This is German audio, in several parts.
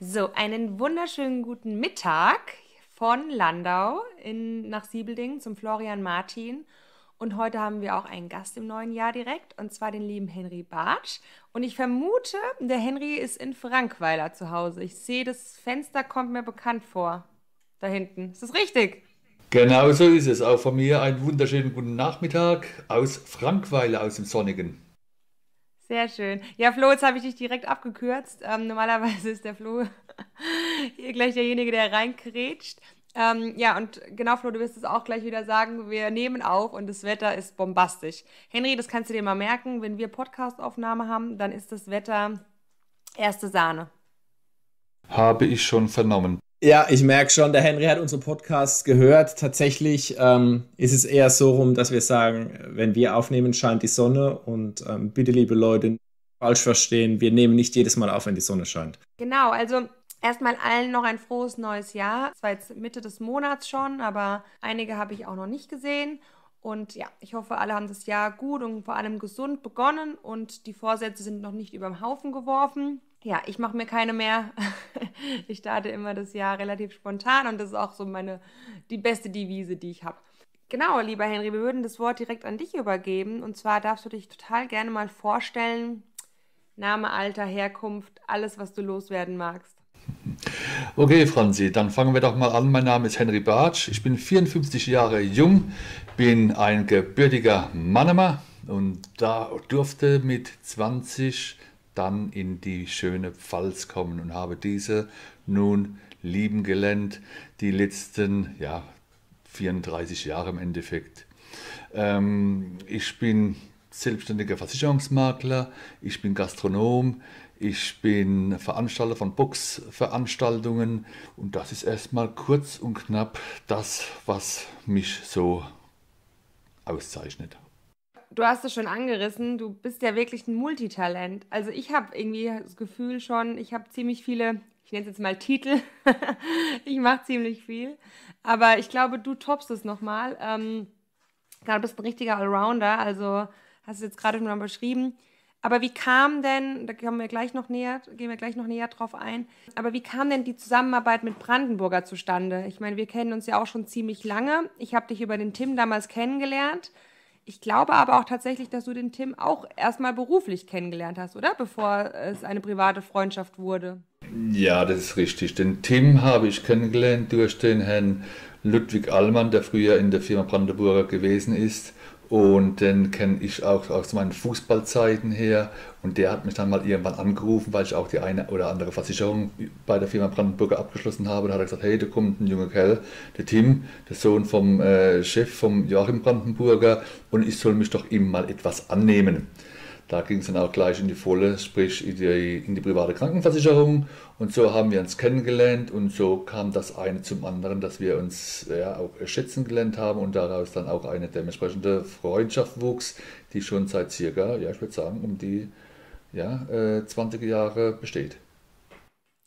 So, einen wunderschönen guten Mittag von Landau in, nach Siebelding zum Florian Martin. Und heute haben wir auch einen Gast im neuen Jahr direkt, und zwar den lieben Henry Bartsch. Und ich vermute, der Henry ist in Frankweiler zu Hause. Ich sehe, das Fenster kommt mir bekannt vor. Da hinten. Ist das richtig? Genau so ist es. Auch von mir einen wunderschönen guten Nachmittag aus Frankweiler, aus dem Sonnigen. Sehr schön. Ja, Flo, jetzt habe ich dich direkt abgekürzt. Ähm, normalerweise ist der Flo hier gleich derjenige, der reinkrätscht. Ähm, ja, und genau, Flo, du wirst es auch gleich wieder sagen. Wir nehmen auf und das Wetter ist bombastisch. Henry, das kannst du dir mal merken. Wenn wir Podcastaufnahme haben, dann ist das Wetter erste Sahne. Habe ich schon vernommen. Ja, ich merke schon, der Henry hat unsere Podcasts gehört. Tatsächlich ähm, ist es eher so rum, dass wir sagen, wenn wir aufnehmen, scheint die Sonne. Und ähm, bitte, liebe Leute, falsch verstehen, wir nehmen nicht jedes Mal auf, wenn die Sonne scheint. Genau, also erstmal allen noch ein frohes neues Jahr. Es war jetzt Mitte des Monats schon, aber einige habe ich auch noch nicht gesehen. Und ja, ich hoffe, alle haben das Jahr gut und vor allem gesund begonnen und die Vorsätze sind noch nicht über den Haufen geworfen ja, ich mache mir keine mehr. ich starte immer das Jahr relativ spontan und das ist auch so meine die beste Devise, die ich habe. Genau, lieber Henry, wir würden das Wort direkt an dich übergeben und zwar darfst du dich total gerne mal vorstellen. Name, Alter, Herkunft, alles, was du loswerden magst. Okay, Franzi, dann fangen wir doch mal an. Mein Name ist Henry Bartsch. Ich bin 54 Jahre jung, bin ein gebürtiger Mannemer und da durfte mit 20 dann in die schöne Pfalz kommen und habe diese nun lieben gelernt, die letzten ja, 34 Jahre im Endeffekt. Ähm, ich bin selbstständiger Versicherungsmakler, ich bin Gastronom, ich bin Veranstalter von Boxveranstaltungen und das ist erstmal kurz und knapp das, was mich so auszeichnet du hast es schon angerissen, du bist ja wirklich ein Multitalent. Also ich habe irgendwie das Gefühl schon, ich habe ziemlich viele, ich nenne es jetzt mal Titel, ich mache ziemlich viel, aber ich glaube, du toppst es nochmal. Ähm, du bist ein richtiger Allrounder, also hast du jetzt gerade schon mal beschrieben. Aber wie kam denn, da kommen wir gleich noch näher, gehen wir gleich noch näher drauf ein, aber wie kam denn die Zusammenarbeit mit Brandenburger zustande? Ich meine, wir kennen uns ja auch schon ziemlich lange. Ich habe dich über den Tim damals kennengelernt. Ich glaube aber auch tatsächlich, dass du den Tim auch erstmal beruflich kennengelernt hast, oder? Bevor es eine private Freundschaft wurde. Ja, das ist richtig. Den Tim habe ich kennengelernt durch den Herrn Ludwig Allmann, der früher in der Firma Brandenburger gewesen ist. Und den kenne ich auch aus meinen Fußballzeiten her. Und der hat mich dann mal irgendwann angerufen, weil ich auch die eine oder andere Versicherung bei der Firma Brandenburger abgeschlossen habe. Da hat er gesagt, hey, da kommt ein junger Kerl, der Tim, der Sohn vom äh, Chef vom Joachim Brandenburger, und ich soll mich doch ihm mal etwas annehmen. Da ging es dann auch gleich in die volle, sprich in die, in die private Krankenversicherung. Und so haben wir uns kennengelernt und so kam das eine zum anderen, dass wir uns ja, auch schätzen gelernt haben und daraus dann auch eine dementsprechende Freundschaft wuchs, die schon seit circa, ja, ich würde sagen, um die ja, äh, 20 Jahre besteht.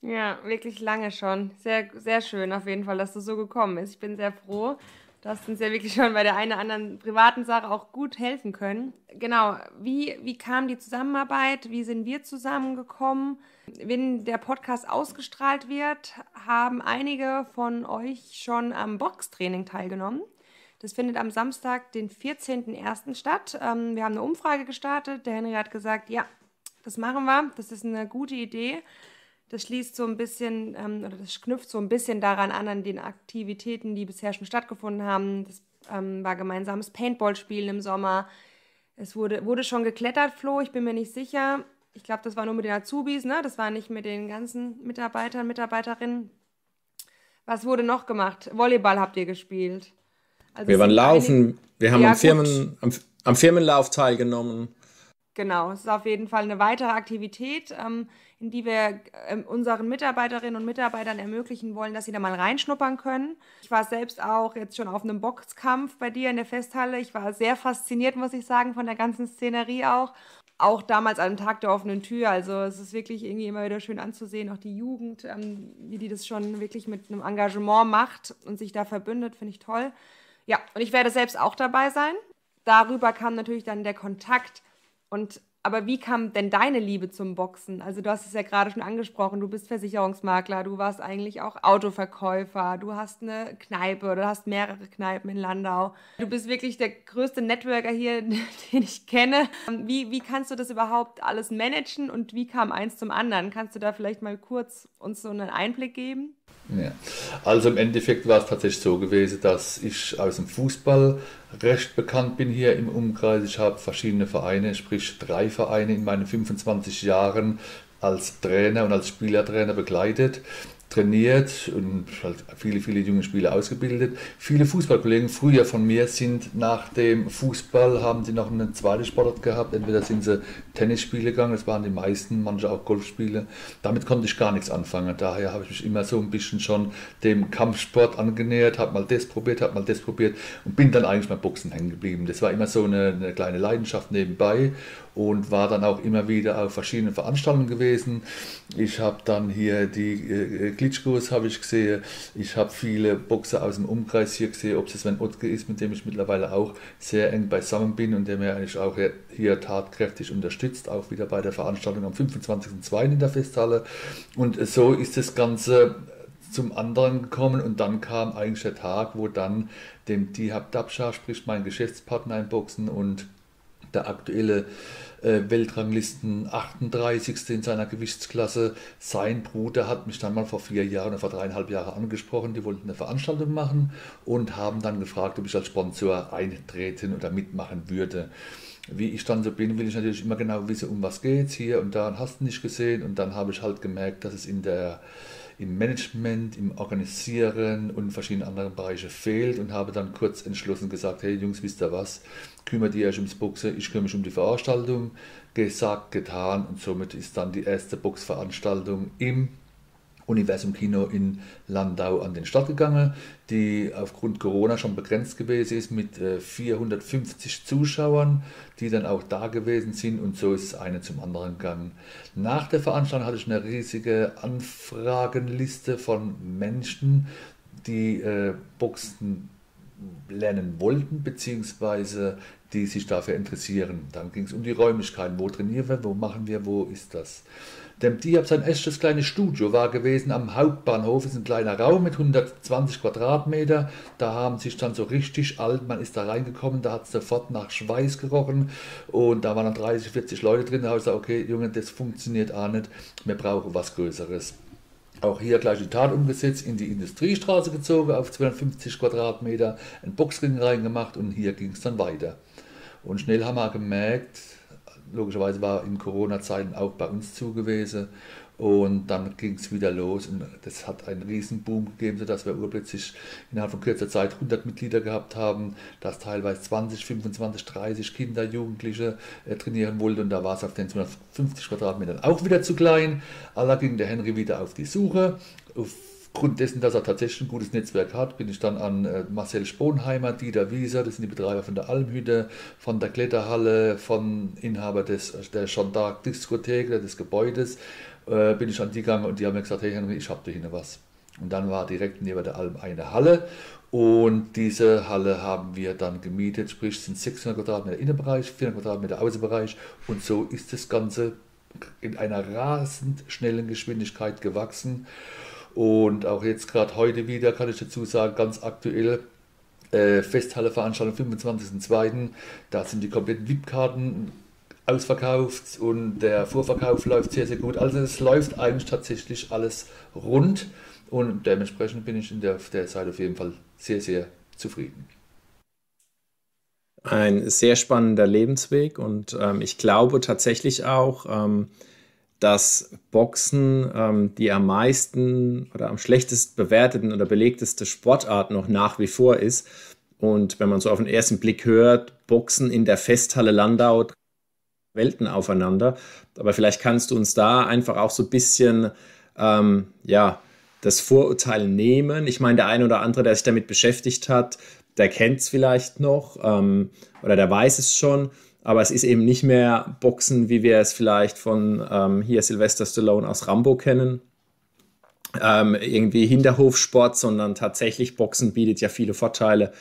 Ja, wirklich lange schon. Sehr, sehr schön auf jeden Fall, dass das so gekommen ist. Ich bin sehr froh. Du hast uns ja wirklich schon bei der einen oder anderen privaten Sache auch gut helfen können. Genau, wie, wie kam die Zusammenarbeit? Wie sind wir zusammengekommen? Wenn der Podcast ausgestrahlt wird, haben einige von euch schon am Boxtraining teilgenommen. Das findet am Samstag, den 14.01. statt. Ähm, wir haben eine Umfrage gestartet. Der Henry hat gesagt, ja, das machen wir. Das ist eine gute Idee. Das schließt so ein bisschen, ähm, oder das knüpft so ein bisschen daran an, an den Aktivitäten, die bisher schon stattgefunden haben. Das ähm, war gemeinsames Paintball-Spielen im Sommer. Es wurde, wurde schon geklettert, Flo, ich bin mir nicht sicher. Ich glaube, das war nur mit den Azubis, ne? Das war nicht mit den ganzen Mitarbeitern, Mitarbeiterinnen. Was wurde noch gemacht? Volleyball habt ihr gespielt. Also wir waren laufen, wir haben ja, am, Firmen, am, am Firmenlauf teilgenommen. Genau, es ist auf jeden Fall eine weitere Aktivität, ähm, in die wir ähm, unseren Mitarbeiterinnen und Mitarbeitern ermöglichen wollen, dass sie da mal reinschnuppern können. Ich war selbst auch jetzt schon auf einem Boxkampf bei dir in der Festhalle. Ich war sehr fasziniert, muss ich sagen, von der ganzen Szenerie auch. Auch damals am Tag der offenen Tür. Also es ist wirklich irgendwie immer wieder schön anzusehen, auch die Jugend, ähm, wie die das schon wirklich mit einem Engagement macht und sich da verbündet, finde ich toll. Ja, und ich werde selbst auch dabei sein. Darüber kam natürlich dann der Kontakt und aber wie kam denn deine Liebe zum Boxen? Also du hast es ja gerade schon angesprochen, du bist Versicherungsmakler, du warst eigentlich auch Autoverkäufer, du hast eine Kneipe oder hast mehrere Kneipen in Landau. Du bist wirklich der größte Networker hier, den ich kenne. Wie, wie kannst du das überhaupt alles managen und wie kam eins zum anderen? Kannst du da vielleicht mal kurz uns so einen Einblick geben? Ja. Also im Endeffekt war es tatsächlich so gewesen, dass ich aus dem Fußball recht bekannt bin hier im Umkreis. Ich habe verschiedene Vereine, sprich drei Vereine in meinen 25 Jahren als Trainer und als Spielertrainer begleitet trainiert und halt viele, viele junge Spieler ausgebildet. Viele Fußballkollegen früher von mir sind nach dem Fußball, haben sie noch einen zweiten Sportart gehabt. Entweder sind sie Tennisspiele gegangen, das waren die meisten, manche auch Golfspiele. Damit konnte ich gar nichts anfangen. Daher habe ich mich immer so ein bisschen schon dem Kampfsport angenähert, habe mal das probiert, habe mal das probiert und bin dann eigentlich beim Boxen hängen geblieben. Das war immer so eine, eine kleine Leidenschaft nebenbei und war dann auch immer wieder auf verschiedenen Veranstaltungen gewesen. Ich habe dann hier die äh, Klitschkos habe ich gesehen. Ich habe viele Boxer aus dem Umkreis hier gesehen, ob es Sven Ottke ist, mit dem ich mittlerweile auch sehr eng beisammen bin und der mir eigentlich auch hier tatkräftig unterstützt, auch wieder bei der Veranstaltung am 25.02. in der Festhalle. Und so ist das Ganze zum anderen gekommen und dann kam eigentlich der Tag, wo dann dem Dihab Dabscha, sprich mein Geschäftspartner im Boxen und der aktuelle äh, Weltranglisten 38. in seiner Gewichtsklasse. Sein Bruder hat mich dann mal vor vier Jahren oder vor dreieinhalb Jahren angesprochen. Die wollten eine Veranstaltung machen und haben dann gefragt, ob ich als Sponsor eintreten oder mitmachen würde. Wie ich dann so bin, will ich natürlich immer genau wissen, um was geht Hier und da hast du nicht gesehen. Und dann habe ich halt gemerkt, dass es in der im Management, im Organisieren und verschiedenen anderen Bereichen fehlt und habe dann kurz entschlossen gesagt, hey Jungs, wisst ihr was, kümmert ihr euch ums Boxen, ich kümmere mich um die Veranstaltung. Gesagt, getan und somit ist dann die erste Boxveranstaltung im Universum Kino in Landau an den Start gegangen, die aufgrund Corona schon begrenzt gewesen ist mit 450 äh, Zuschauern, die dann auch da gewesen sind und so ist es eine zum anderen gegangen. Nach der Veranstaltung hatte ich eine riesige Anfragenliste von Menschen, die äh, Boxen lernen wollten, beziehungsweise die sich dafür interessieren. Dann ging es um die Räumlichkeiten. Wo trainieren wir? Wo machen wir? Wo ist das? Dem Diab sein erstes kleines Studio war gewesen am Hauptbahnhof. Ist ein kleiner Raum mit 120 Quadratmeter. Da haben sich dann so richtig alt, man ist da reingekommen, da hat es sofort nach Schweiß gerochen und da waren dann 30, 40 Leute drin. Da habe ich gesagt, okay, Junge, das funktioniert auch nicht. Wir brauchen was Größeres. Auch hier gleich die Tat umgesetzt, in die Industriestraße gezogen, auf 250 Quadratmeter, ein Boxring reingemacht und hier ging es dann weiter. Und schnell haben wir gemerkt, logischerweise war in Corona-Zeiten auch bei uns zu gewesen. Und dann ging es wieder los und das hat einen riesen Boom gegeben, sodass wir urplötzlich innerhalb von kürzer Zeit 100 Mitglieder gehabt haben, dass teilweise 20, 25, 30 Kinder, Jugendliche äh, trainieren wollten und da war es auf den 250 Quadratmetern auch wieder zu klein. Allah ging der Henry wieder auf die Suche. Aufgrund dessen, dass er tatsächlich ein gutes Netzwerk hat, bin ich dann an äh, Marcel Sponheimer, Dieter Wieser, das sind die Betreiber von der Almhütte, von der Kletterhalle, von Inhaber des, der Gendarme Diskothek, des Gebäudes, äh, bin ich an die gegangen und die haben mir gesagt, hey Henry, ich habe da hinten was. Und dann war direkt neben der Alm eine Halle und diese Halle haben wir dann gemietet, sprich sind 600 Quadratmeter Innenbereich, 400 Quadratmeter Außenbereich und so ist das Ganze in einer rasend schnellen Geschwindigkeit gewachsen. Und auch jetzt gerade heute wieder kann ich dazu sagen, ganz aktuell äh, Festhalle-Veranstaltung 25.02. Da sind die kompletten VIP-Karten ausverkauft und der Vorverkauf läuft sehr, sehr gut. Also es läuft eigentlich tatsächlich alles rund und dementsprechend bin ich in der, der Seite auf jeden Fall sehr, sehr zufrieden. Ein sehr spannender Lebensweg und ähm, ich glaube tatsächlich auch, ähm, dass Boxen ähm, die am meisten oder am schlechtest bewerteten oder belegteste Sportart noch nach wie vor ist. Und wenn man so auf den ersten Blick hört, Boxen in der Festhalle Landau Welten aufeinander. Aber vielleicht kannst du uns da einfach auch so ein bisschen, ähm, ja, das Vorurteil nehmen. Ich meine, der eine oder andere, der sich damit beschäftigt hat, der kennt es vielleicht noch ähm, oder der weiß es schon. Aber es ist eben nicht mehr Boxen, wie wir es vielleicht von ähm, hier Sylvester Stallone aus Rambo kennen. Ähm, irgendwie Hinterhofsport, sondern tatsächlich Boxen bietet ja viele Vorteile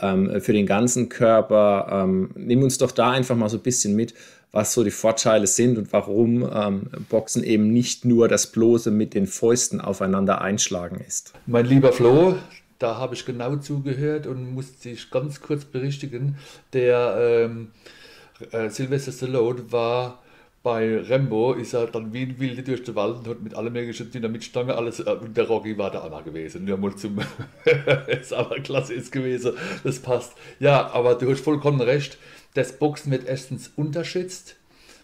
ähm, für den ganzen Körper. Ähm, nimm uns doch da einfach mal so ein bisschen mit, was so die Vorteile sind und warum ähm, Boxen eben nicht nur das bloße mit den Fäusten aufeinander einschlagen ist. Mein lieber Flo, da habe ich genau zugehört und musste dich ganz kurz berichtigen. Der ähm, äh, Sylvester Stallone war bei Rambo ist er dann wie ein Wilde durch den Wald und hat mit allen möglichen Dynamitstangen alles, äh, und der Rocky war da auch gewesen, nur mal zum, ist aber klasse ist gewesen, das passt. Ja, aber du hast vollkommen recht, das Boxen wird erstens unterschätzt,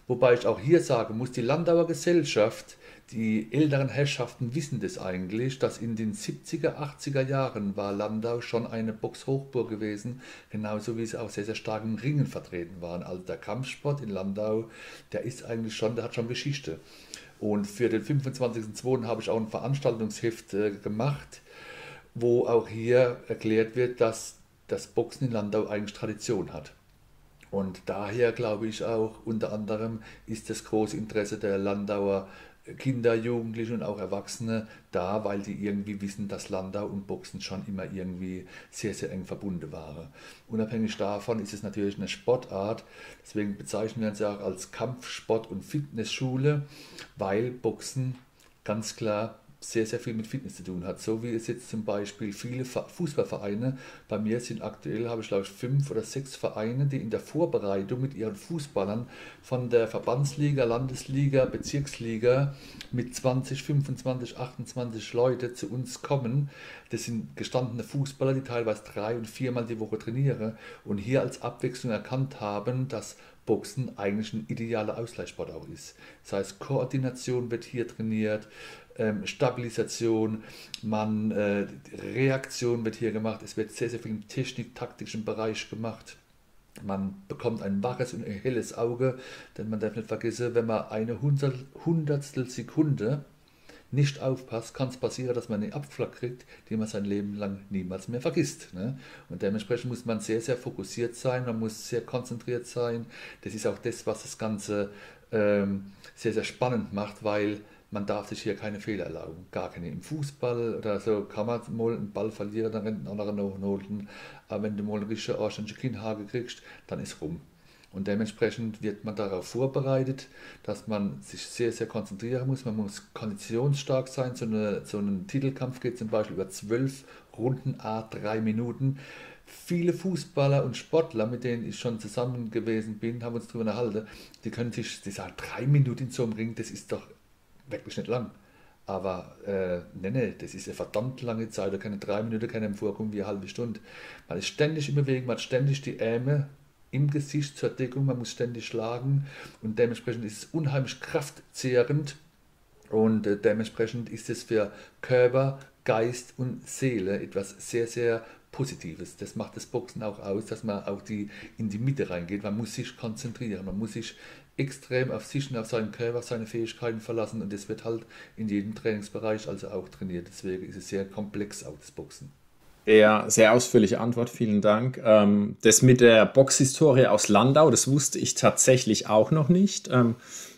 wobei ich auch hier sagen muss, die Landauer Gesellschaft, die älteren Herrschaften wissen das eigentlich, dass in den 70er, 80er Jahren war Landau schon eine Boxhochburg gewesen, genauso wie sie auch sehr, sehr stark im Ringen vertreten waren. Also der Kampfsport in Landau, der ist eigentlich schon, der hat schon Geschichte. Und für den 25.02. habe ich auch ein Veranstaltungsheft äh, gemacht, wo auch hier erklärt wird, dass das Boxen in Landau eigentlich Tradition hat. Und daher glaube ich auch, unter anderem ist das große Interesse der Landauer Kinder, Jugendliche und auch Erwachsene da, weil die irgendwie wissen, dass Landau und Boxen schon immer irgendwie sehr, sehr eng verbunden waren. Unabhängig davon ist es natürlich eine Sportart, deswegen bezeichnen wir uns ja auch als Kampfsport- und Fitnessschule, weil Boxen ganz klar sehr, sehr viel mit Fitness zu tun hat. So wie es jetzt zum Beispiel viele Fußballvereine, bei mir sind aktuell, habe ich glaube ich fünf oder sechs Vereine, die in der Vorbereitung mit ihren Fußballern von der Verbandsliga, Landesliga, Bezirksliga mit 20, 25, 28 Leute zu uns kommen. Das sind gestandene Fußballer, die teilweise drei und viermal die Woche trainieren und hier als Abwechslung erkannt haben, dass Boxen eigentlich ein idealer Ausgleichssport auch ist. Das heißt, Koordination wird hier trainiert, ähm, Stabilisation, man, äh, Reaktion wird hier gemacht, es wird sehr, sehr viel im technik-taktischen Bereich gemacht. Man bekommt ein waches und ein helles Auge, denn man darf nicht vergessen, wenn man eine Hundertstel Sekunde nicht aufpasst, kann es passieren, dass man einen Abflack kriegt, den man sein Leben lang niemals mehr vergisst. Ne? Und dementsprechend muss man sehr, sehr fokussiert sein, man muss sehr konzentriert sein. Das ist auch das, was das Ganze ähm, sehr, sehr spannend macht, weil man darf sich hier keine Fehler erlauben. Gar keine. Im Fußball oder so kann man mal einen Ball verlieren, dann rennt ein anderer noch holen. Aber wenn du mal eine richtige anständige Kinnhage kriegst, dann ist rum. Und dementsprechend wird man darauf vorbereitet, dass man sich sehr, sehr konzentrieren muss. Man muss konditionsstark sein. So, eine, so ein Titelkampf geht zum Beispiel über zwölf Runden, a drei Minuten. Viele Fußballer und Sportler, mit denen ich schon zusammen gewesen bin, haben uns darüber erhalten, die können sich, die sagen, drei Minuten in so einem Ring, das ist doch nicht lang. Aber äh, nee, nee, das ist eine verdammt lange Zeit. Da können drei Minuten keine vorkommen wie eine halbe Stunde. Man ist ständig in Bewegung, man hat ständig die Ähme im Gesicht zur Deckung, man muss ständig schlagen und dementsprechend ist es unheimlich kraftzehrend und äh, dementsprechend ist es für Körper, Geist und Seele etwas sehr, sehr Positives. Das macht das Boxen auch aus, dass man auch die, in die Mitte reingeht. Man muss sich konzentrieren, man muss sich extrem auf sich und auf seinen Körper, seine Fähigkeiten verlassen und das wird halt in jedem Trainingsbereich also auch trainiert. Deswegen ist es sehr komplex auch das Boxen. Ja, sehr ausführliche Antwort, vielen Dank. Ähm, das mit der Boxhistorie aus Landau, das wusste ich tatsächlich auch noch nicht. Ähm,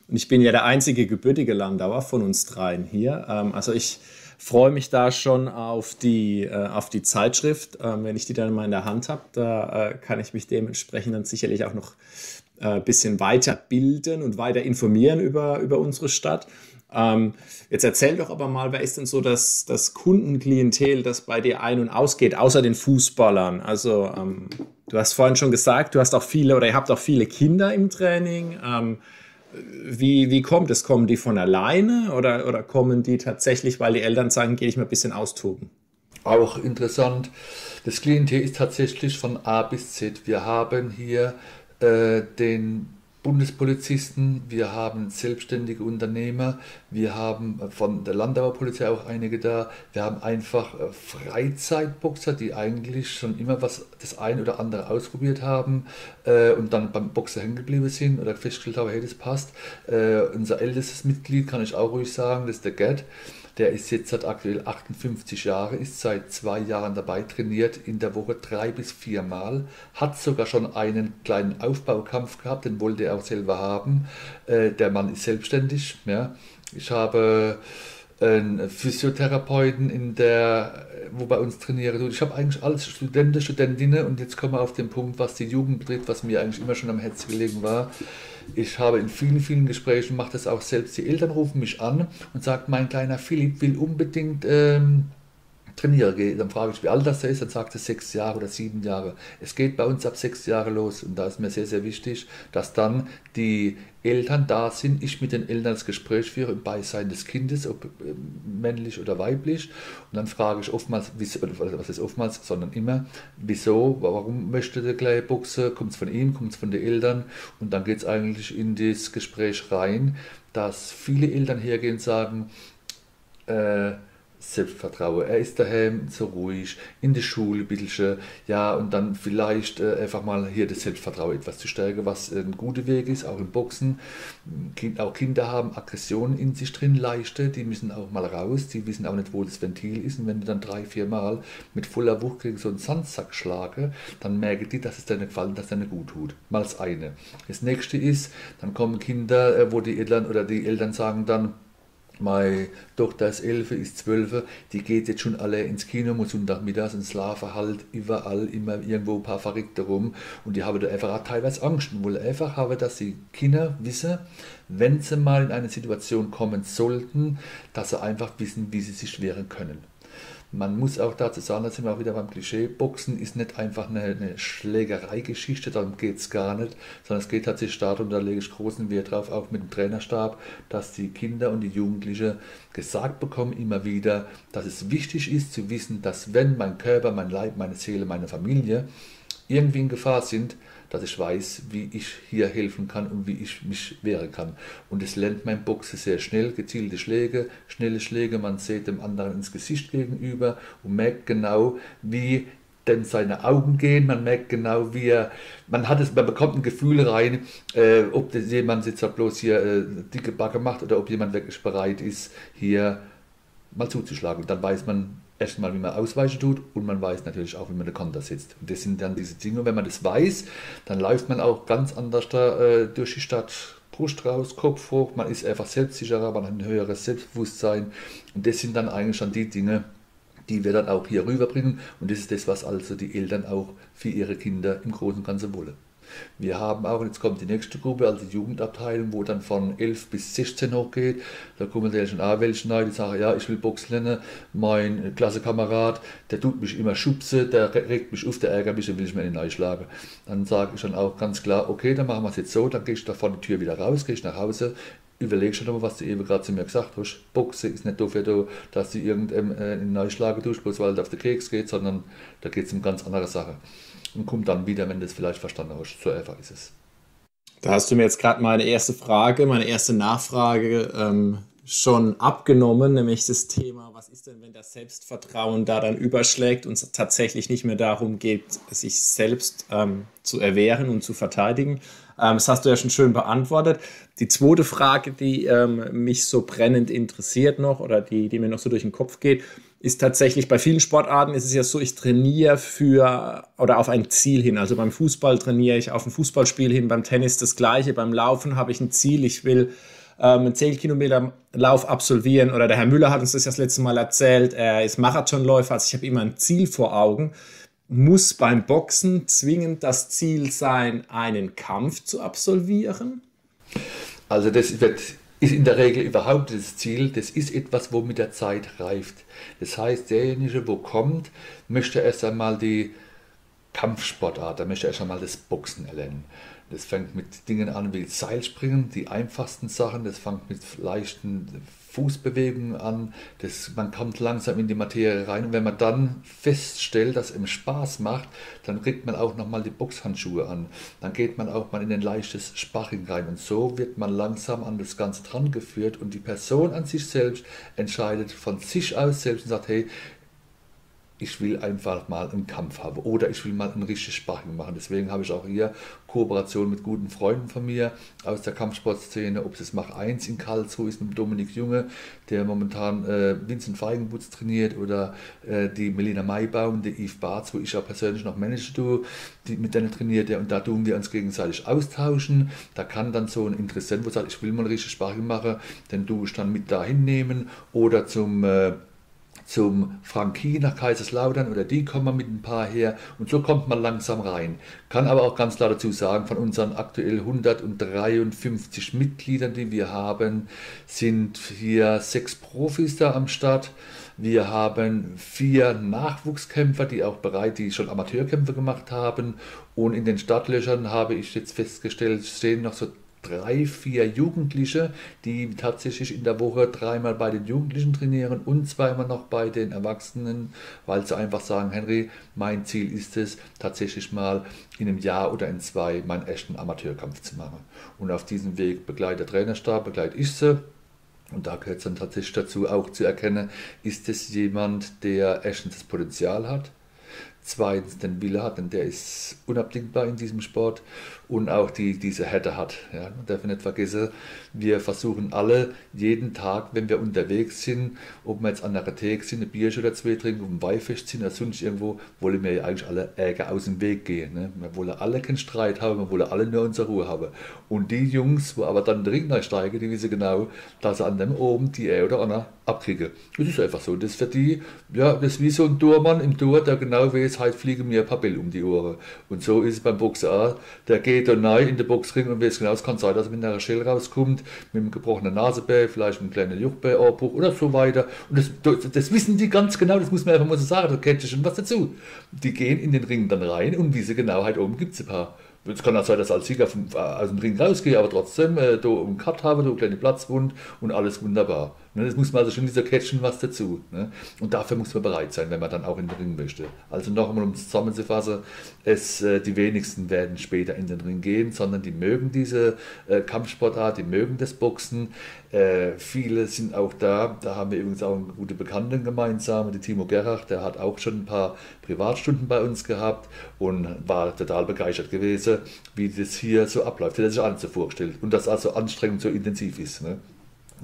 und ich bin ja der einzige gebürtige Landauer von uns dreien hier. Ähm, also ich freue mich da schon auf die, äh, auf die Zeitschrift. Wenn ich die dann mal in der Hand habe, da äh, kann ich mich dementsprechend dann sicherlich auch noch ein äh, bisschen weiter bilden und weiter informieren über, über unsere Stadt. Ähm, jetzt erzähl doch aber mal, wer ist denn so das, das Kundenklientel, das bei dir ein- und ausgeht, außer den Fußballern? Also, ähm, du hast vorhin schon gesagt, du hast auch viele oder ihr habt auch viele Kinder im Training. Ähm, wie, wie kommt es? Kommen die von alleine oder, oder kommen die tatsächlich, weil die Eltern sagen, gehe ich mal ein bisschen austoben? Auch interessant. Das Klientel ist tatsächlich von A bis Z. Wir haben hier äh, den Bundespolizisten, wir haben selbstständige Unternehmer, wir haben von der Landauer Polizei auch einige da, wir haben einfach äh, Freizeitboxer, die eigentlich schon immer was das eine oder andere ausprobiert haben äh, und dann beim Boxer hängen geblieben sind oder festgestellt haben, hey, das passt. Äh, unser ältestes Mitglied kann ich auch ruhig sagen, das ist der Gerd. Der ist jetzt seit aktuell 58 Jahre, ist seit zwei Jahren dabei, trainiert in der Woche drei bis vier Mal, hat sogar schon einen kleinen Aufbaukampf gehabt, den wollte er auch selber haben. Äh, der Mann ist selbstständig. Ja. Ich habe einen Physiotherapeuten in der, wo bei uns trainiere. Ich habe eigentlich alles Studenten, Studentinnen und jetzt kommen wir auf den Punkt, was die Jugend betrifft, was mir eigentlich immer schon am Herzen gelegen war. Ich habe in vielen, vielen Gesprächen, mache das auch selbst, die Eltern rufen mich an und sagen, mein kleiner Philipp will unbedingt ähm, trainiere gehe, dann frage ich, wie alt das ist, dann sagt er sechs Jahre oder sieben Jahre. Es geht bei uns ab sechs Jahre los und da ist mir sehr, sehr wichtig, dass dann die Eltern da sind, ich mit den Eltern das Gespräch führe im Beisein des Kindes, ob äh, männlich oder weiblich. Und dann frage ich oftmals, was ist oftmals, sondern immer, wieso, warum möchte der kleine Buchse, kommt es von ihm, kommt es von den Eltern? Und dann geht es eigentlich in das Gespräch rein, dass viele Eltern hergehen und sagen, äh, Selbstvertrauen. Er ist daheim so ruhig, in der Schule ein bisschen, ja, und dann vielleicht äh, einfach mal hier das Selbstvertrauen etwas zu stärken, was ein guter Weg ist, auch im Boxen. Kind, auch Kinder haben Aggressionen in sich drin, leichte, die müssen auch mal raus, die wissen auch nicht, wo das Ventil ist. Und wenn du dann drei, vier Mal mit voller Wucht gegen so einen Sandsack schlage, dann merken die, dass es dir nicht gefällt, dass es dir gut tut. Mal das eine. Das nächste ist, dann kommen Kinder, äh, wo die Eltern oder die Eltern sagen dann, meine Tochter ist 11, ist 12, die geht jetzt schon alle ins Kino, muss Sonntagmittags ins Schlafen halt überall immer irgendwo ein paar Verrückte rum. Und die haben da einfach teilweise Angst. Und wollen einfach haben, dass die Kinder wissen, wenn sie mal in eine Situation kommen sollten, dass sie einfach wissen, wie sie sich wehren können. Man muss auch dazu sagen, da sind wir auch wieder beim Klischee, Boxen ist nicht einfach eine, eine Schlägereigeschichte, darum geht es gar nicht, sondern es geht tatsächlich darum, da lege ich großen Wert drauf, auch mit dem Trainerstab, dass die Kinder und die Jugendlichen gesagt bekommen immer wieder, dass es wichtig ist zu wissen, dass wenn mein Körper, mein Leib, meine Seele, meine Familie irgendwie in Gefahr sind, dass ich weiß, wie ich hier helfen kann und wie ich mich wehren kann. Und das lernt mein Boxer sehr schnell, gezielte Schläge, schnelle Schläge, man sieht dem anderen ins Gesicht gegenüber und merkt genau, wie denn seine Augen gehen, man merkt genau, wie er, man hat es, man bekommt ein Gefühl rein, äh, ob das jemand jetzt bloß hier äh, dicke Backe macht oder ob jemand wirklich bereit ist, hier mal zuzuschlagen. Dann weiß man, erstmal, wie man ausweichen tut und man weiß natürlich auch, wie man den Konter setzt. Und das sind dann diese Dinge, wenn man das weiß, dann läuft man auch ganz anders da, äh, durch die Stadt. Brust raus, Kopf hoch, man ist einfach selbstsicherer, man hat ein höheres Selbstbewusstsein und das sind dann eigentlich schon die Dinge, die wir dann auch hier rüberbringen und das ist das, was also die Eltern auch für ihre Kinder im Großen und Ganzen wollen. Wir haben auch, jetzt kommt die nächste Gruppe, also die Jugendabteilung, wo dann von 11 bis 16 hochgeht. Da kommen natürlich schon auch welche rein, die sagen, ja, ich will Box lernen. Mein Klassenkamerad, der tut mich immer schubsen, der regt mich auf, der ärgert mich, dann will ich mir einen schlagen. Dann sage ich dann auch ganz klar, okay, dann machen wir es jetzt so, dann gehe ich da vor die Tür wieder raus, gehe ich nach Hause, überlegst du nochmal, was du eben gerade zu mir gesagt hast. Boxen ist nicht dafür, dass du irgendeinen Neuschlagen tust, bloß weil du auf den Keks geht, sondern da geht es um ganz andere Sachen und kommt dann wieder, wenn du es vielleicht verstanden hast. So einfach ist es. Da hast du mir jetzt gerade meine erste Frage, meine erste Nachfrage ähm, schon abgenommen, nämlich das Thema, was ist denn, wenn das Selbstvertrauen da dann überschlägt und es tatsächlich nicht mehr darum geht, sich selbst ähm, zu erwehren und zu verteidigen. Ähm, das hast du ja schon schön beantwortet. Die zweite Frage, die ähm, mich so brennend interessiert noch oder die, die mir noch so durch den Kopf geht, ist tatsächlich bei vielen Sportarten ist es ja so, ich trainiere für oder auf ein Ziel hin. Also beim Fußball trainiere ich auf ein Fußballspiel hin, beim Tennis das gleiche, beim Laufen habe ich ein Ziel, ich will ähm, einen 10 Kilometer Lauf absolvieren oder der Herr Müller hat uns das ja das letzte Mal erzählt, er ist Marathonläufer, also ich habe immer ein Ziel vor Augen. Muss beim Boxen zwingend das Ziel sein, einen Kampf zu absolvieren? Also das wird ist in der Regel überhaupt das Ziel, das ist etwas, wo mit der Zeit reift. Das heißt, derjenige, wo kommt, möchte erst einmal die Kampfsportart, er möchte erst einmal das Boxen erlernen. Das fängt mit Dingen an wie Seilspringen, die einfachsten Sachen, das fängt mit leichten Fußbewegungen an, das, man kommt langsam in die Materie rein und wenn man dann feststellt, dass es Spaß macht, dann kriegt man auch nochmal die Boxhandschuhe an. Dann geht man auch mal in ein leichtes Sparring rein und so wird man langsam an das Ganze dran geführt und die Person an sich selbst entscheidet von sich aus selbst und sagt, hey, ich will einfach mal einen Kampf haben oder ich will mal ein richtiges Sparring machen. Deswegen habe ich auch hier Kooperation mit guten Freunden von mir aus der Kampfsportszene, ob es Mach 1 in Karlsruhe ist mit Dominik Junge, der momentan äh, Vincent Feigenbutz trainiert oder äh, die Melina Maibaum, die Yves Barz, wo ich auch persönlich noch manage, du, die, mit denen trainiert er und da tun wir uns gegenseitig austauschen. Da kann dann so ein Interessent, wo sagt, ich will mal richtig Sparring machen, den du ich dann mit dahin nehmen oder zum äh, zum Frankie nach Kaiserslautern oder die kommen mit ein paar her und so kommt man langsam rein. Kann aber auch ganz klar dazu sagen, von unseren aktuell 153 Mitgliedern, die wir haben, sind hier sechs Profis da am Start. Wir haben vier Nachwuchskämpfer, die auch bereit, die schon Amateurkämpfe gemacht haben. Und in den Startlöchern habe ich jetzt festgestellt, stehen noch so drei, vier Jugendliche, die tatsächlich in der Woche dreimal bei den Jugendlichen trainieren und zweimal noch bei den Erwachsenen, weil sie einfach sagen, Henry, mein Ziel ist es, tatsächlich mal in einem Jahr oder in zwei meinen echten Amateurkampf zu machen. Und auf diesem Weg begleitet der Trainerstab, begleite ich sie. Und da gehört es dann tatsächlich dazu, auch zu erkennen, ist es jemand, der erstens das Potenzial hat, zweitens den Wille hat, denn der ist unabdingbar in diesem Sport und auch die, diese Härte hat. Ja. Man darf nicht vergessen, wir versuchen alle jeden Tag, wenn wir unterwegs sind, ob wir jetzt an der Theke sind, ein Bierchen oder zwei trinken, auf dem Weihfest sind oder sonst irgendwo, wollen wir ja eigentlich alle Ärger aus dem Weg gehen. Ne. Wir wollen alle keinen Streit haben, wir wollen alle nur unsere Ruhe haben. Und die Jungs, wo aber dann den Ring steigen, die wissen genau, dass sie an dem oben die er oder andere abkriegen. Das ist einfach so. Das ist für die, ja, das ist wie so ein Tormann im Tor, der genau weiß, heute fliegen mir Bälle um die Ohren. Und so ist es beim auch. Der geht geht da rein in den Boxring und weiß genau, es kann sein, dass er mit einer Schelle rauskommt, mit einem gebrochenen Nasenbär, vielleicht einem kleinen Juchtbärabbruch oder so weiter. Und das, das, wissen die ganz genau, das muss man einfach mal so sagen, da kennt ihr schon was dazu. Die gehen in den Ring dann rein und wie sie genau halt oben gibt es ein paar es kann auch sein, dass als Sieger vom, äh, aus dem Ring rausgehe, aber trotzdem äh, da einen Cut habe, da eine kleine Platzwund und alles wunderbar. Ne, das muss man also schon dieser Catchen was dazu. Ne? Und dafür muss man bereit sein, wenn man dann auch in den Ring möchte. Also nochmal, um es zusammenzufassen, es, äh, die wenigsten werden später in den Ring gehen, sondern die mögen diese äh, Kampfsportart, die mögen das Boxen. Äh, viele sind auch da, da haben wir übrigens auch einen guten Bekannten gemeinsam, die Timo Gerhard, der hat auch schon ein paar Privatstunden bei uns gehabt und war total begeistert gewesen, wie das hier so abläuft, wie er sich alles so vorstellt und das also anstrengend so intensiv ist. Ne?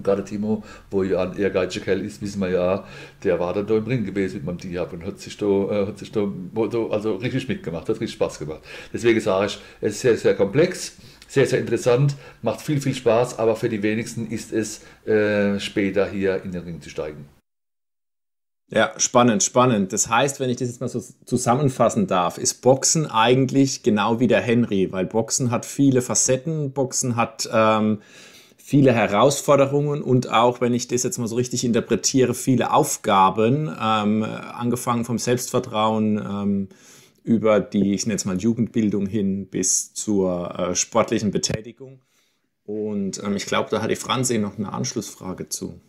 Gerade Timo, wo ja ein ehrgeiziger Kerl ist, wissen wir ja, der war dann da im Ring gewesen mit meinem Diab und hat sich da, äh, hat sich da also richtig mitgemacht, hat richtig Spaß gemacht. Deswegen sage ich, es ist sehr, sehr komplex, sehr, sehr interessant, macht viel, viel Spaß, aber für die wenigsten ist es äh, später hier in den Ring zu steigen. Ja, spannend, spannend. Das heißt, wenn ich das jetzt mal so zusammenfassen darf, ist Boxen eigentlich genau wie der Henry, weil Boxen hat viele Facetten, Boxen hat ähm, viele Herausforderungen und auch, wenn ich das jetzt mal so richtig interpretiere, viele Aufgaben, ähm, angefangen vom Selbstvertrauen ähm, über die, ich nenne es mal Jugendbildung hin bis zur äh, sportlichen Betätigung. Und ähm, ich glaube, da hat die Franzi noch eine Anschlussfrage zu.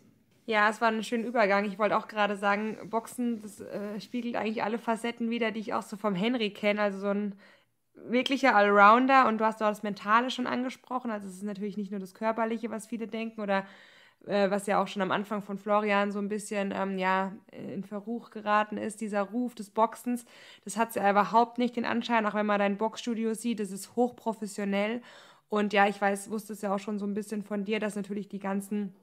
Ja, es war ein schöner Übergang. Ich wollte auch gerade sagen, Boxen, das äh, spiegelt eigentlich alle Facetten wieder, die ich auch so vom Henry kenne. Also so ein wirklicher Allrounder und du hast auch das Mentale schon angesprochen. Also es ist natürlich nicht nur das Körperliche, was viele denken oder äh, was ja auch schon am Anfang von Florian so ein bisschen ähm, ja, in Verruch geraten ist, dieser Ruf des Boxens. Das hat ja überhaupt nicht den Anschein, auch wenn man dein Boxstudio sieht, das ist hochprofessionell. Und ja, ich weiß, wusste es ja auch schon so ein bisschen von dir, dass natürlich die ganzen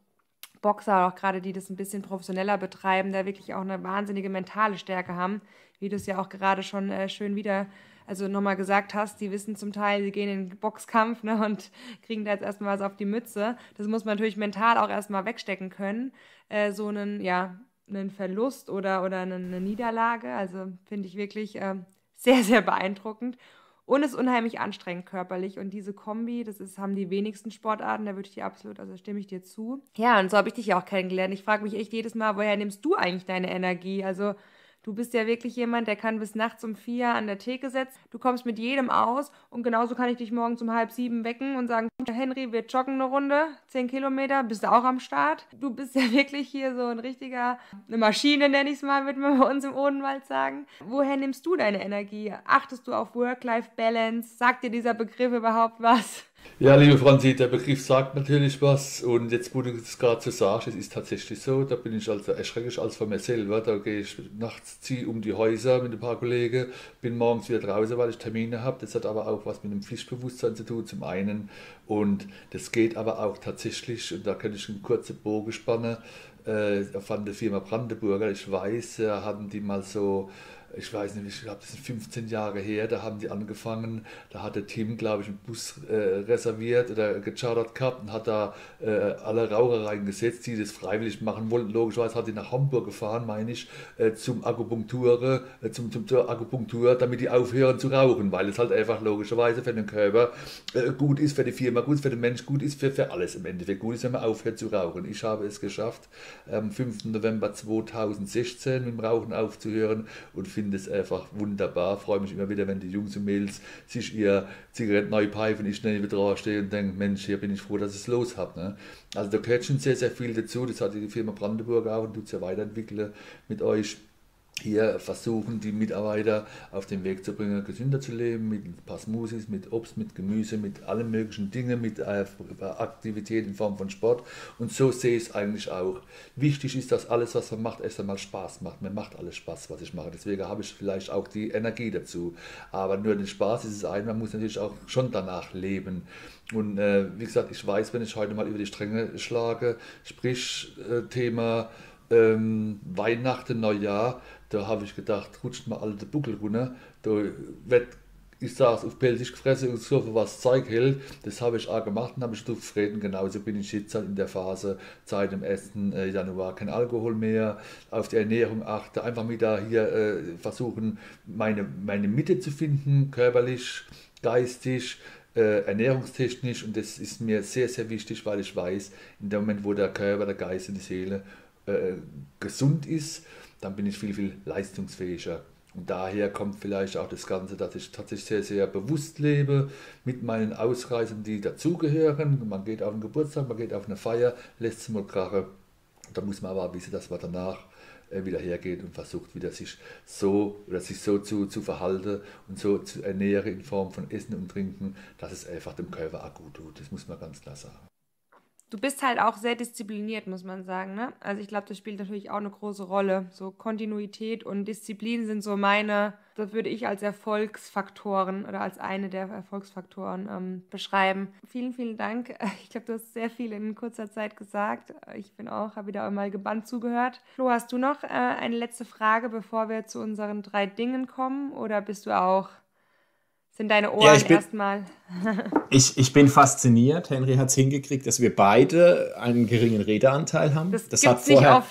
Boxer, auch gerade die das ein bisschen professioneller betreiben, da wirklich auch eine wahnsinnige mentale Stärke haben, wie du es ja auch gerade schon äh, schön wieder also nochmal gesagt hast, die wissen zum Teil, sie gehen in den Boxkampf ne, und kriegen da jetzt erstmal was auf die Mütze. Das muss man natürlich mental auch erstmal wegstecken können. Äh, so einen, ja, einen Verlust oder, oder eine, eine Niederlage. Also finde ich wirklich äh, sehr, sehr beeindruckend. Und ist unheimlich anstrengend körperlich. Und diese Kombi, das ist, haben die wenigsten Sportarten, da würde ich dir absolut, also stimme ich dir zu. Ja, und so habe ich dich ja auch kennengelernt. Ich frage mich echt jedes Mal, woher nimmst du eigentlich deine Energie? Also Du bist ja wirklich jemand, der kann bis nachts um vier an der Theke sitzen. Du kommst mit jedem aus und genauso kann ich dich morgens um halb sieben wecken und sagen, Henry, wir joggen eine Runde, zehn Kilometer, bist du auch am Start. Du bist ja wirklich hier so ein richtiger, eine Maschine nenne ich es mal, würde man bei uns im Odenwald sagen. Woher nimmst du deine Energie? Achtest du auf Work-Life-Balance? Sagt dir dieser Begriff überhaupt was? Ja, liebe Franzi, der Begriff sagt natürlich was. Und jetzt, wo du es gerade so sagst, es ist tatsächlich so, da bin ich also erschrecklich als von mir selber, da gehe ich nachts, ziehe um die Häuser mit ein paar Kollegen, bin morgens wieder draußen, weil ich Termine habe, das hat aber auch was mit dem Pflichtbewusstsein zu tun, zum einen. Und das geht aber auch tatsächlich, und da könnte ich einen kurzen Bogen spannen, äh, von der Firma Brandenburger, ich weiß, äh, haben die mal so ich weiß nicht, ich glaube, das sind 15 Jahre her, da haben die angefangen, da hat der Tim, glaube ich, einen Bus äh, reserviert oder gechartert gehabt und hat da äh, alle Raucher reingesetzt, die das freiwillig machen wollten. Logischerweise hat die nach Hamburg gefahren, meine ich, äh, zum Akupunktur, äh, zum, zum, zur Akupunktur, damit die aufhören zu rauchen, weil es halt einfach logischerweise für den Körper äh, gut ist, für die Firma gut ist, für den Mensch gut ist, für, für alles im Endeffekt gut ist, wenn man aufhört zu rauchen. Ich habe es geschafft, am 5. November 2016 mit dem Rauchen aufzuhören und für finde es einfach wunderbar. Freue mich immer wieder, wenn die Jungs und Mädels sich ihr Zigaretten neu pfeifen, ich schnell wieder dran stehe und denke, Mensch, hier bin ich froh, dass ich es los habe. Ne? Also da gehört schon sehr, sehr viel dazu. Das hat die Firma Brandenburg auch und tut es ja weiterentwickeln mit euch hier versuchen, die Mitarbeiter auf den Weg zu bringen, gesünder zu leben, mit ein paar Smoothies, mit Obst, mit Gemüse, mit allen möglichen Dingen, mit äh, Aktivität in Form von Sport. Und so sehe ich es eigentlich auch. Wichtig ist, dass alles, was man macht, erst einmal Spaß macht. Mir macht alles Spaß, was ich mache. Deswegen habe ich vielleicht auch die Energie dazu. Aber nur den Spaß ist es ein, man muss natürlich auch schon danach leben. Und äh, wie gesagt, ich weiß, wenn ich heute mal über die Stränge schlage, sprich äh, Thema ähm, Weihnachten, Neujahr, da habe ich gedacht, rutscht mal alle den Buckel runter. Da wird, ich saß auf Pelzig gefressen und so was Zeug hält. Das habe ich auch gemacht und habe ich zufrieden. Genauso bin ich jetzt halt in der Phase seit dem 1. Äh, Januar kein Alkohol mehr, auf die Ernährung achte, einfach wieder hier äh, versuchen, meine, meine Mitte zu finden, körperlich, geistig, äh, ernährungstechnisch und das ist mir sehr, sehr wichtig, weil ich weiß, in dem Moment, wo der Körper, der Geist und die Seele äh, gesund ist, dann bin ich viel, viel leistungsfähiger. Und daher kommt vielleicht auch das Ganze, dass ich tatsächlich sehr, sehr bewusst lebe mit meinen Ausreisen, die dazugehören. Man geht auf einen Geburtstag, man geht auf eine Feier, lässt es mal krachen. Da muss man aber wissen, dass man danach äh, wieder hergeht und versucht wieder sich so oder sich so zu, zu verhalten und so zu ernähren in Form von Essen und Trinken, dass es einfach dem Körper auch gut tut. Das muss man ganz klar sagen. Du bist halt auch sehr diszipliniert, muss man sagen. Ne? Also ich glaube, das spielt natürlich auch eine große Rolle. So Kontinuität und Disziplin sind so meine, das würde ich als Erfolgsfaktoren oder als eine der Erfolgsfaktoren ähm, beschreiben. Vielen, vielen Dank. Ich glaube, du hast sehr viel in kurzer Zeit gesagt. Ich bin auch, habe wieder mal gebannt zugehört. Flo, hast du noch äh, eine letzte Frage, bevor wir zu unseren drei Dingen kommen? Oder bist du auch sind deine Ohren ja, erstmal. ich, ich bin fasziniert. Henry hat es hingekriegt, dass wir beide einen geringen Redeanteil haben. Das, das hat vorher, oft.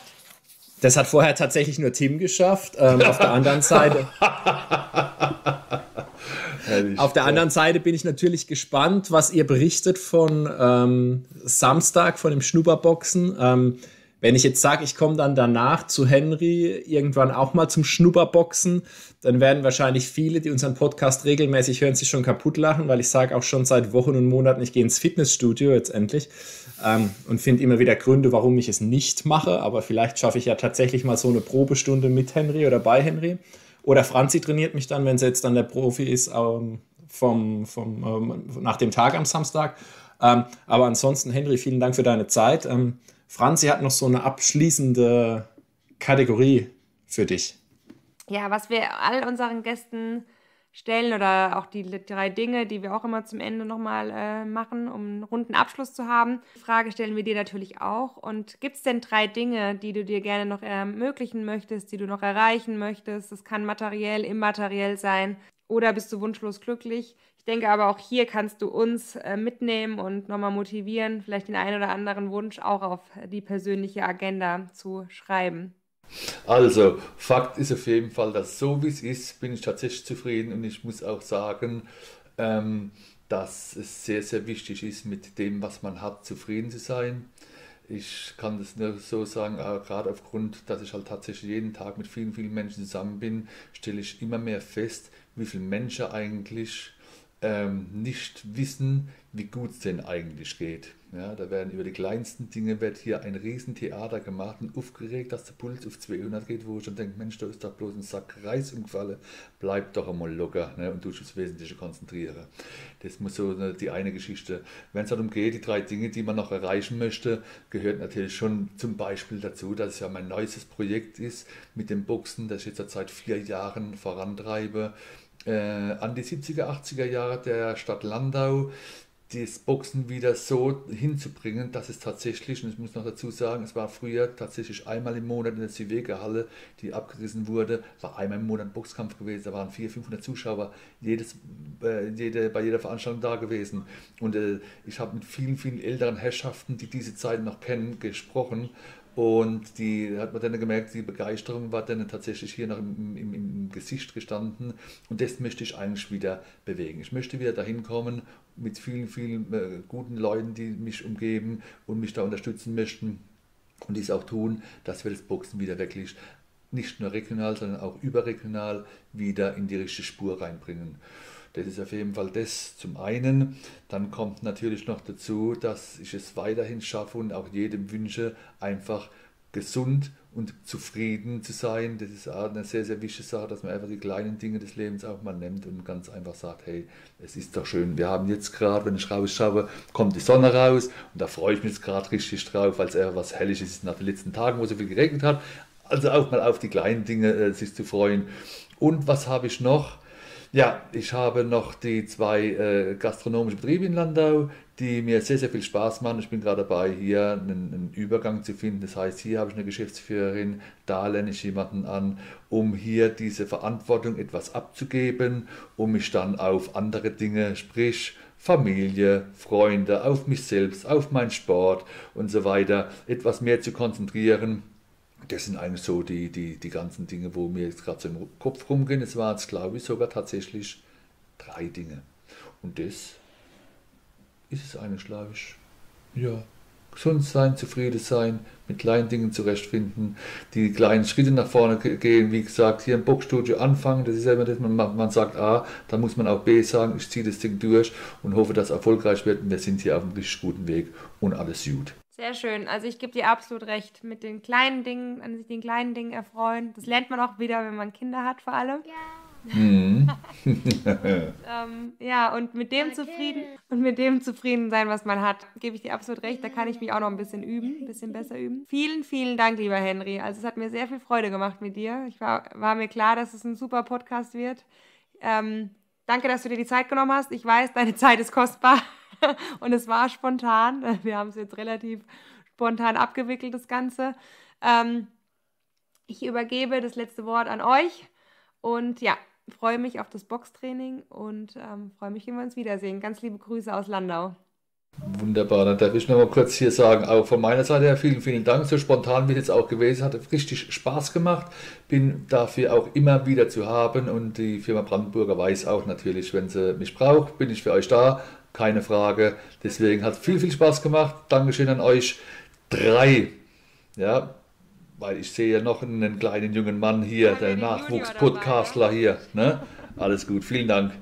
Das hat vorher tatsächlich nur Tim geschafft. Ähm, auf der anderen Seite. Auf der anderen Seite bin ich natürlich gespannt, was ihr berichtet von ähm, Samstag, von dem Schnupperboxen. Ähm, wenn ich jetzt sage, ich komme dann danach zu Henry irgendwann auch mal zum Schnupperboxen, dann werden wahrscheinlich viele, die unseren Podcast regelmäßig hören, sich schon kaputt lachen, weil ich sage auch schon seit Wochen und Monaten, ich gehe ins Fitnessstudio jetzt endlich ähm, und finde immer wieder Gründe, warum ich es nicht mache. Aber vielleicht schaffe ich ja tatsächlich mal so eine Probestunde mit Henry oder bei Henry. Oder Franzi trainiert mich dann, wenn sie jetzt dann der Profi ist, ähm, vom, vom, ähm, nach dem Tag am Samstag. Ähm, aber ansonsten, Henry, vielen Dank für deine Zeit. Ähm, Franzi hat noch so eine abschließende Kategorie für dich. Ja, was wir all unseren Gästen stellen oder auch die drei Dinge, die wir auch immer zum Ende nochmal äh, machen, um einen runden Abschluss zu haben. Die Frage stellen wir dir natürlich auch. Und gibt es denn drei Dinge, die du dir gerne noch ermöglichen möchtest, die du noch erreichen möchtest? Das kann materiell, immateriell sein. Oder bist du wunschlos glücklich? Ich denke aber auch hier kannst du uns äh, mitnehmen und nochmal motivieren, vielleicht den einen oder anderen Wunsch auch auf die persönliche Agenda zu schreiben. Also, Fakt ist auf jeden Fall, dass so wie es ist, bin ich tatsächlich zufrieden und ich muss auch sagen, ähm, dass es sehr, sehr wichtig ist, mit dem, was man hat, zufrieden zu sein. Ich kann das nur so sagen, gerade aufgrund, dass ich halt tatsächlich jeden Tag mit vielen, vielen Menschen zusammen bin, stelle ich immer mehr fest, wie viele Menschen eigentlich ähm, nicht wissen, wie gut es denn eigentlich geht. Ja, da werden über die kleinsten Dinge wird hier ein Riesentheater gemacht und aufgeregt, dass der Puls auf 200 geht, wo ich schon denke, Mensch, da ist doch bloß ein Sack Reis umgefallen, bleib doch einmal locker ne, und du dich aufs Wesentliche konzentrieren. Das muss so ne, die eine Geschichte. Wenn es darum geht, die drei Dinge, die man noch erreichen möchte, gehört natürlich schon zum Beispiel dazu, dass es ja mein neuestes Projekt ist mit dem Boxen, das ich jetzt seit vier Jahren vorantreibe. Äh, an die 70er, 80er Jahre der Stadt Landau das Boxen wieder so hinzubringen, dass es tatsächlich, und ich muss noch dazu sagen, es war früher tatsächlich einmal im Monat in der Ziveger-Halle, die abgerissen wurde, war einmal im Monat ein Boxkampf gewesen, da waren 400, 500 Zuschauer jedes, äh, jede, bei jeder Veranstaltung da gewesen. Und äh, ich habe mit vielen, vielen älteren Herrschaften, die diese Zeit noch kennen, gesprochen und die hat man dann gemerkt, die Begeisterung war dann tatsächlich hier noch im, im, im, Gesicht gestanden. Und das möchte ich eigentlich wieder bewegen. Ich möchte wieder dahin kommen mit vielen, vielen äh, guten Leuten, die mich umgeben und mich da unterstützen möchten. Und dies auch tun, dass wir das Boxen wieder wirklich nicht nur regional, sondern auch überregional wieder in die richtige Spur reinbringen. Das ist auf jeden Fall das zum einen. Dann kommt natürlich noch dazu, dass ich es weiterhin schaffe und auch jedem wünsche, einfach gesund und zufrieden zu sein. Das ist eine sehr, sehr wichtige Sache, dass man einfach die kleinen Dinge des Lebens auch mal nimmt und ganz einfach sagt, hey, es ist doch schön. Wir haben jetzt gerade, wenn ich rausschaue, kommt die Sonne raus und da freue ich mich jetzt gerade richtig drauf, weil es eher was Helliges ist nach den letzten Tagen, wo so viel geregnet hat. Also auch mal auf die kleinen Dinge äh, sich zu freuen. Und was habe ich noch? Ja, ich habe noch die zwei äh, gastronomischen Betriebe in Landau, die mir sehr, sehr viel Spaß machen. Ich bin gerade dabei, hier einen, einen, Übergang zu finden. Das heißt, hier habe ich eine Geschäftsführerin, da lerne ich jemanden an, um hier diese Verantwortung etwas abzugeben, um mich dann auf andere Dinge, sprich Familie, Freunde, auf mich selbst, auf meinen Sport und so weiter, etwas mehr zu konzentrieren das sind eigentlich so die, die, die ganzen Dinge, wo mir jetzt gerade so im Kopf rumgehen. Es waren jetzt, glaube ich, sogar tatsächlich drei Dinge. Und das ist es eigentlich, glaube ich. Ja, gesund sein, zufrieden sein, mit kleinen Dingen zurechtfinden, die kleinen Schritte nach vorne gehen. Wie gesagt, hier im Boxstudio anfangen, das ist ja immer das, man, man sagt A, dann muss man auch B sagen, ich ziehe das Ding durch und hoffe, dass es erfolgreich wird. Und wir sind hier auf einem richtig guten Weg und alles gut. Sehr schön. Also ich gebe dir absolut recht. Mit den kleinen Dingen, an sich den kleinen Dingen erfreuen. Das lernt man auch wieder, wenn man Kinder hat, vor allem. Ja. Mhm. ähm, ja, und mit dem okay. zufrieden und mit dem zufrieden sein, was man hat, gebe ich dir absolut recht. Da kann ich mich auch noch ein bisschen üben, ein bisschen besser üben. Vielen, vielen Dank, lieber Henry. Also es hat mir sehr viel Freude gemacht mit dir. Ich war, war mir klar, dass es ein super Podcast wird. Ähm, danke, dass du dir die Zeit genommen hast. Ich weiß, deine Zeit ist kostbar. und es war spontan. Wir haben es jetzt relativ spontan abgewickelt, das Ganze. Ähm, ich übergebe das letzte Wort an euch und ja, freue mich auf das Boxtraining und ähm, freue mich, wenn wir uns wiedersehen. Ganz liebe Grüße aus Landau. Wunderbar, dann darf ich noch mal kurz hier sagen, auch von meiner Seite her vielen, vielen Dank. So spontan wie es jetzt auch gewesen hat, richtig Spaß gemacht. Bin dafür auch immer wieder zu haben und die Firma Brandenburger weiß auch natürlich, wenn sie mich braucht, bin ich für euch da keine Frage. Deswegen hat es viel, viel Spaß gemacht. Dankeschön an euch drei. Ja, weil ich sehe ja noch einen kleinen jungen Mann hier, ja, der Nachwuchs-Podcastler hier. Ne? Alles gut, vielen Dank.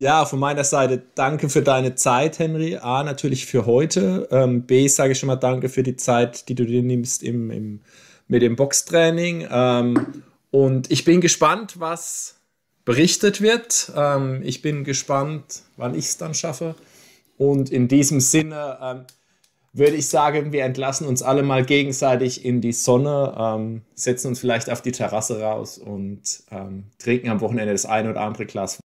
Ja, von meiner Seite danke für deine Zeit, Henry. A, natürlich für heute. Ähm, B, sage ich schon mal danke für die Zeit, die du dir nimmst im, im, mit dem Boxtraining. Ähm, und ich bin gespannt, was berichtet wird. Ähm, ich bin gespannt, wann ich es dann schaffe. Und in diesem Sinne ähm, würde ich sagen, wir entlassen uns alle mal gegenseitig in die Sonne, ähm, setzen uns vielleicht auf die Terrasse raus und ähm, trinken am Wochenende das ein oder andere Glas